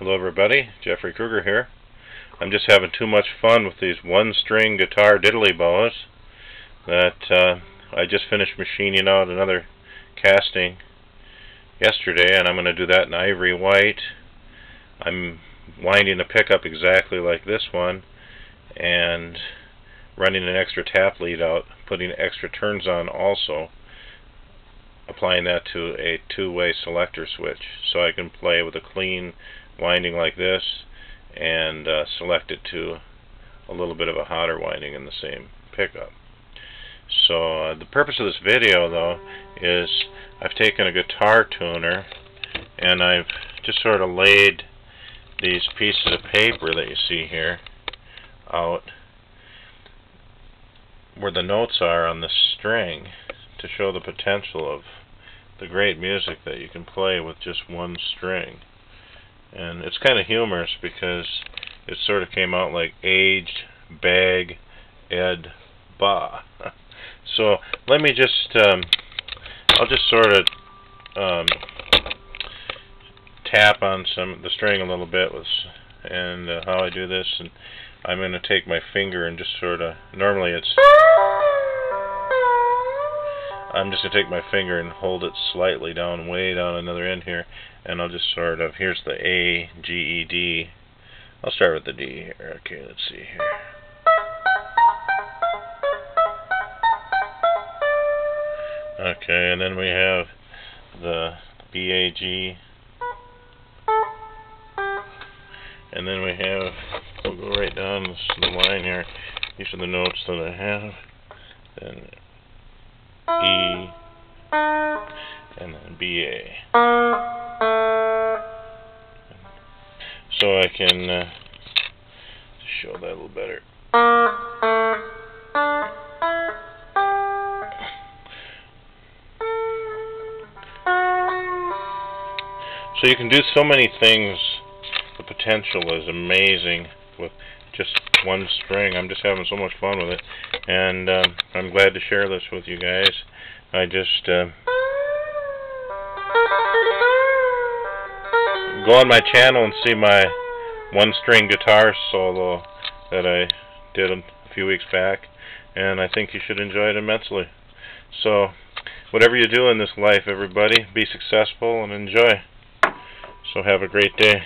Hello everybody, Jeffery Krueger here. I'm just having too much fun with these one-string guitar diddley bows that uh, I just finished machining out another casting yesterday and I'm going to do that in ivory white. I'm winding the pickup exactly like this one and running an extra tap lead out, putting extra turns on also applying that to a two-way selector switch so I can play with a clean winding like this and uh, select it to a little bit of a hotter winding in the same pickup. So uh, the purpose of this video though is I've taken a guitar tuner and I've just sort of laid these pieces of paper that you see here out where the notes are on the string to show the potential of the great music that you can play with just one string. And it's kind of humorous because it sort of came out like aged, bag, ed, ba. so let me just, um, I'll just sort of um, tap on some the string a little bit with and uh, how I do this and I'm going to take my finger and just sort of normally it's I'm just going to take my finger and hold it slightly down, way down another end here, and I'll just sort of, here's the A, G, E, D. I'll start with the D here. Okay, let's see here. Okay, and then we have the B, A, G. And then we have, we'll go right down this, the line here. These are the notes that I have. Then E, and then BA. So I can uh, show that a little better. So you can do so many things. The potential is amazing just one string. I'm just having so much fun with it, and uh, I'm glad to share this with you guys. I just uh, go on my channel and see my one-string guitar solo that I did a few weeks back, and I think you should enjoy it immensely. So, whatever you do in this life, everybody, be successful and enjoy. So have a great day.